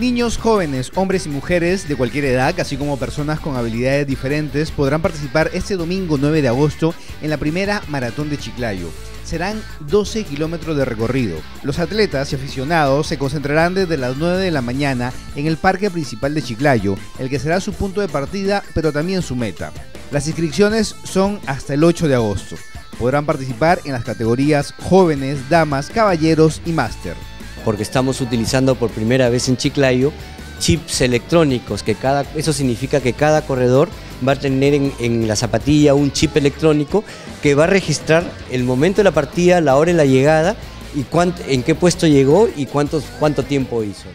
Niños, jóvenes, hombres y mujeres de cualquier edad, así como personas con habilidades diferentes, podrán participar este domingo 9 de agosto en la primera maratón de Chiclayo. Serán 12 kilómetros de recorrido. Los atletas y aficionados se concentrarán desde las 9 de la mañana en el parque principal de Chiclayo, el que será su punto de partida, pero también su meta. Las inscripciones son hasta el 8 de agosto. Podrán participar en las categorías jóvenes, damas, caballeros y máster porque estamos utilizando por primera vez en Chiclayo chips electrónicos, que cada, eso significa que cada corredor va a tener en, la zapatilla un chip electrónico que va a registrar el momento de la partida, la hora de la llegada y en qué puesto llegó y cuántos, cuánto tiempo hizo.